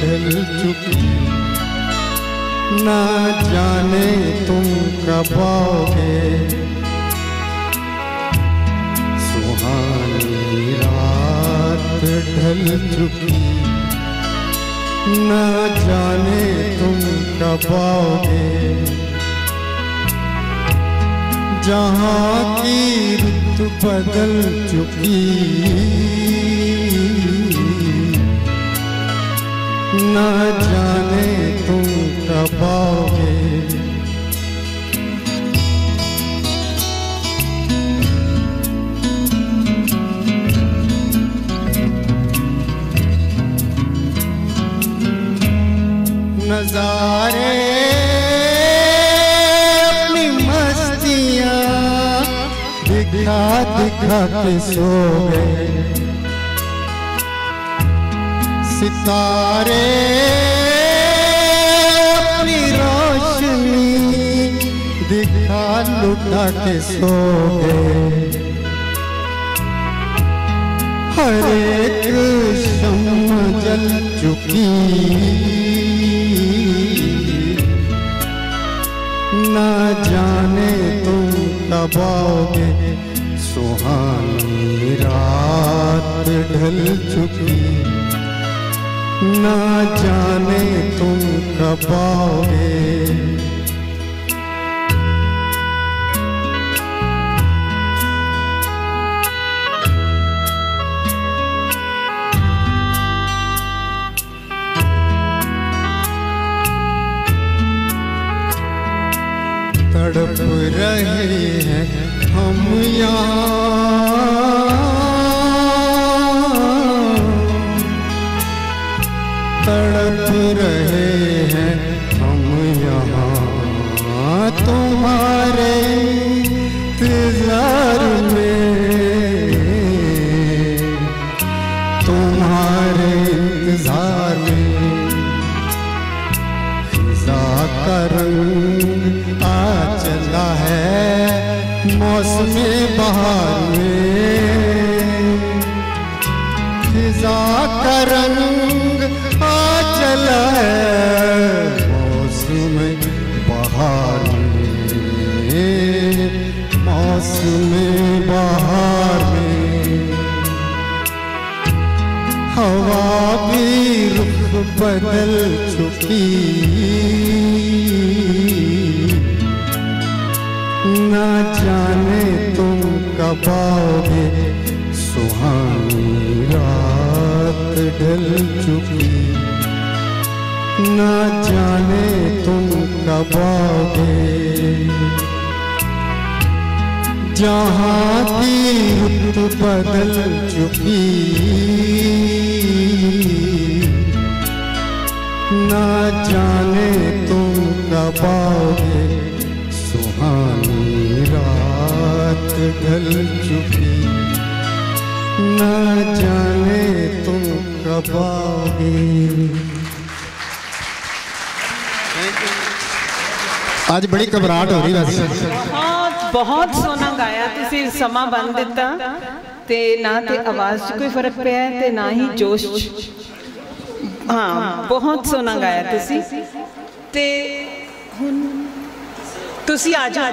ढल चुकी। ना जाने तुम कब आओगे। सुहानी रात ढल चुकी। ना जाने तुम कब आओगे। जहाँ की रुत बदल चुकी। जाने तुम कब आओगे? नजारे अपनी मस्तियाँ दिखा दिखा के सो गए। सितारे दिखा लुटा के सो गए हर जल चुकी। ना जाने तुम कब आओगे, सुहानी रात ढल चुकी। ना जाने तुम कब आओगे तड़प रहे हैं हम यहाँ। तड़प रहे हैं हम यहाँ तुम्हारे मौसम बहार में। रंग आ चला मौसम बहार मौसम बहार हवा भी रुख बदल चुकी। ना आओगे सुहानी रात ढल चुकी। ना जाने तुम कब आओगे। जहाँ की रुत बदल चुकी। ना जाने तुम कब आओगे। ढल चुकी ना जाने तुम कब आओगे ਅੱਜ ਬੜੀ ਘਬਰਾਹਟ ਹੋ ਰਹੀ ਵੈਸੇ ਬਹੁਤ ਬਹੁਤ ਸੋਹਣਾ ਗਾਇਆ ਤੁਸੀਂ ਸਮਾਂ ਬੰਨ ਦਿੱਤਾ ਤੇ ਨਾ ਤੇ ਆਵਾਜ਼ 'ਚ ਕੋਈ ਫਰਕ ਪਿਆ ਹੈ ਤੇ ਨਾ ਹੀ ਜੋਸ਼ 'ਚ ਹਾਂ ਬਹੁਤ ਸੋਹਣਾ ਗਾਇਆ ਤੁਸੀਂ ਤੇ ਹੁਣ ਤੁਸੀਂ ਆ ਜਾਓ